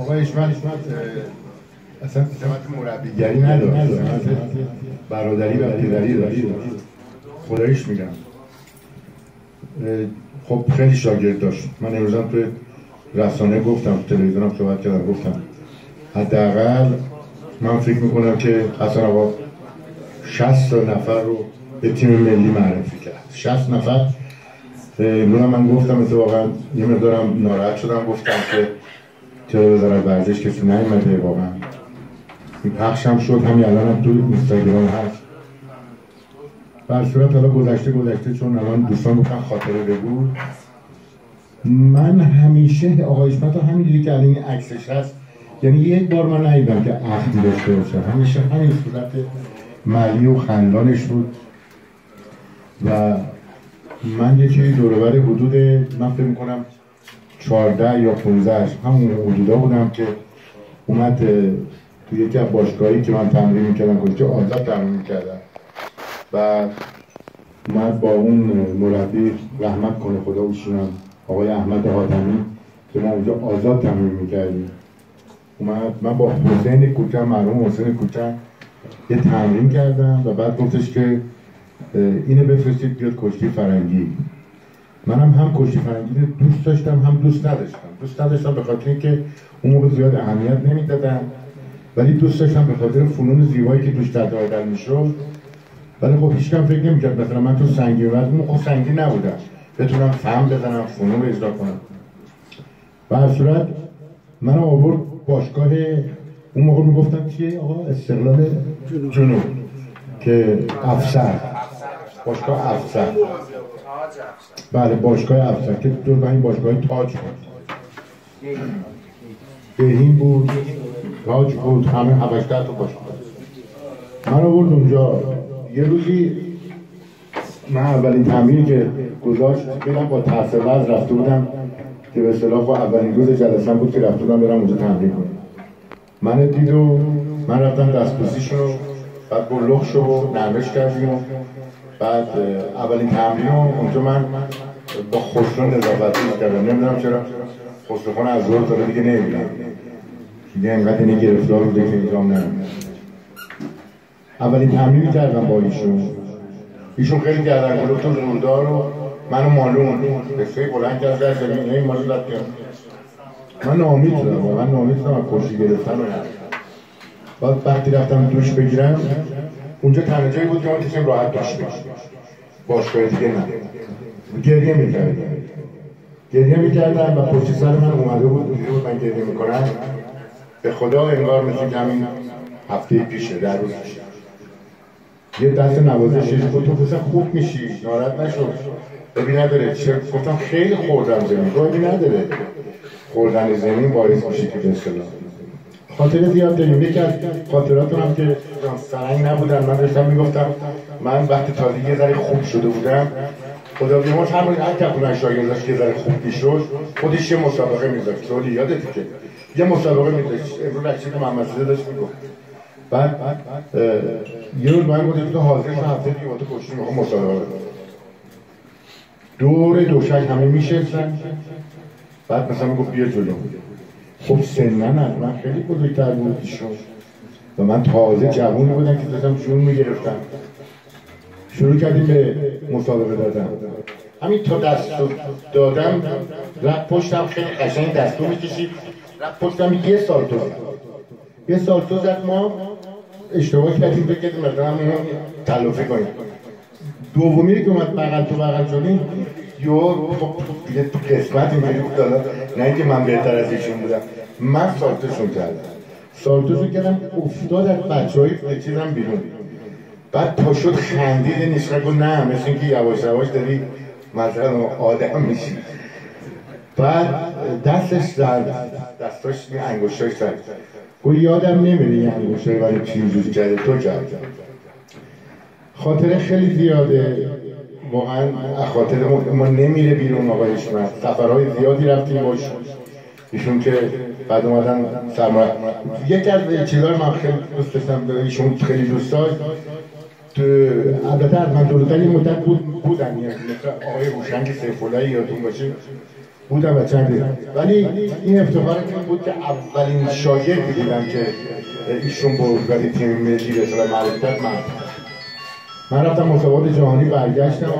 آقا اشمت اصلا سمت مربیگری نداشت برادری و پدری داشت خدایش میگم. خب خیلی شاگرد داشت. من امروزم توی رسانه گفتم تلویزیونم صحبت کردم گفتم. حداقل من فکر می‌کنم که اصلا آقا 60 نفر رو به تیم ملی معرفی کرد. 60 نفر؟ امروز من گفتم اتفاقا یه مقدارم ناراحت شدم گفتم که چرا وزارت ورزش کسی نیومده واقعا. این پخش هم شد همین الان هم تو اینستاگرام هست. بر صورت حالا گذشته گذشته چون الان دوستان گفتن خاطره بگو. من همیشه آقای اسمت همینجوری که الان عکسش هست یعنی یک بار من ندیدم که عهدی داشته باشه. همیشه همین صورت ملی و خندانش بود. و من یکی دوربر حدود من فکر می‌کنم 14 یا 15 همون حدودا بودم که اومد تو یکی از باشگاهی که من تمرین می‌کردم که آزاد تمرین می‌کردم. و اومد با اون مربی رحمت کنه خدا اوشونم آقای احمد حاتمی که ما اونجا آزاد تمرین می‌کردیم. اومد من با حسین کوچن مرحوم حسین کوچن یه تمرین کردم و بعد گفتش که اینو بفرستید بیاد کشتی فرنگی. منم هم کشتی فرنگی دوست داشتم هم دوست نداشتم. دوست نداشتم به خاطر اینکه اون موقع زیاد اهمیت نمی‌دادم ولی دوست داشتم به خاطر فنون زیبایی که توش تداعی می‌شد. ولی خب هیچ کم فکر نمی‌کرد. مثلا من تو سنگی وزن خب سنگی نبودم. بتونم فهم بزنم فنون رو اجرا کنم. به هر صورت من آورد باشگاه. اون موقع می‌گفتن چیه آقا؟ استقلال جنوب. که افسر. باشگاه افسر. بله باشگاه افسر. که دور این باشگاه تاج بود. بهین بود تاج بود همه هفشتر تو باشگاه. من آورد اونجا. یه روزی من اولین تمرینی که گذاشت برم با تحصیل رفته بودم که به اصطلاح اولین روز جلسه بود که رفته بودم برم اونجا تمرین کنم. من دید و من رفتم دستپوسیشون رو بعد بلوغ شو و نرمش کردیم و بعد اولین تمرین اونجا من با خسرو نظافتی کردم. نمی‌دونم چرا. خسرو از ظهر تا دیگه نمی‌دونم دیگه اینقدر اینه گرفتار بوده که اینجام نمی‌دونم. اولین تمرین کردم با ایشون. ایشون خیلی گردن گلوت و زوردار و منو مالون قصه بلند کرد در زمین این مالون من نامید شدم. من نامید شدم. کشی گرفتن بعد وقتی رفتم دوش بگیرم اونجا تنها جایی بود که ما کسیم راحت بگیرم باشگاه دیگه نه. گریه می‌کردم گریه می‌کردم و پشت سر من اومده بود دیده بود من گریه می‌کنم. به خدا انگار مثل که همین هفته پیشه در روز یه دست نوازشی بود تو پسر خوب میشی ناراحت نشو. ببین نداره. چه گفتم خیلی خوردم زمین ببین نداره. خوردن زمین باعث میشه که به خاطر زیاد داریم. یکی از خاطراتم هم که سرنگ نبودن من داشتم می‌گفتم من وقتی تازه یه ذره خوب شده بودم خدا همون هر کپونن شاگرد داشت که ذره خوب می‌شد خودش یه مسابقه میذاشت. سولی یادتی که یه مسابقه میذاشت. امروز رشید محمد داشت می‌گفت. بعد یه روز من گفتم تو حاضر شو هفته دیگه تو کشتی می‌خوام مسابقه دور دوشک همه میشستن. بعد مثلا می‌گفت بیا جلو. خب از من خیلی بزرگتر بود و من تازه جوون بودم که داشتم جون می‌گرفتم. شروع کردیم به مسابقه دادم همین تا دست دادم رفت پشتم خیلی قشنگ دستو می‌کشید. رفت پشتم یه سال تو یه سال تو زد ما اشتباه کردیم بگید مثلا تلافی کنیم. دومی که اومد بغل تو بغل شدیم یو یه تو قسمت اینجوری بود دالا نه اینکه من بهتر از ایشون بودم من سالتشون کردم سالتشون کردم افتاد از بچه های چیزم بیرون بعد پا شد خندید نیست گفت نه مثل اینکه یواش یواش داری مثلا آدم میشی بعد دستش در دستاش انگوشتاش زد گفت یادم نمیره یه انگوشتای ولی چی جوز کرده تو کرد خاطره خیلی زیاده واقعا خاطر ما نمیره بیرون آقای اشمت سفرهای زیادی رفتیم باش. ایشون که بعد اومدن سرمایه یکی از چیزا من خیلی دوست داشتم ایشون خیلی دوست داشت. البته از من دورتر یه مدت بود بودن. مثل آقای روشنگ سیفولایی یادتون باشه. بودم و چند ولی این افتخار این بود که اولین شاگردی بودم که ایشون ولی تیم ملی رسال معرفت من من رفتم مسابقات جهانی برگشتم.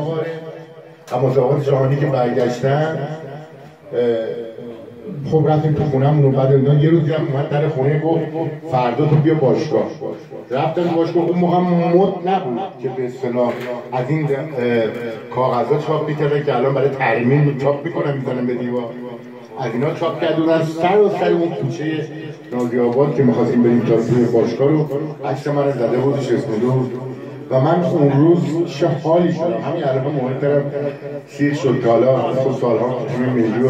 آقا مسابقات جهانی که برگشتم خب رفتیم تو خونم رو بعد اینا یه روز دیدم اومد در خونه گفت فردا تو بیا باشگاه. رفتم باشگاه اون موقع مد نبود که به اصطلاح از این کاغذها چاپ می‌کردن که الان برای ترمیم چاپ می‌کنن می‌زنن به دیوار. از اینا چاپ کرد از سر و سر اون کوچه نازی آباد که می‌خواستیم بریم تا باشگاه رو عکس من زده بودش اسم و من اون روز چه حالی شدم؟ همین الان مهمترم سیر شد که حالا سالها تیم ملی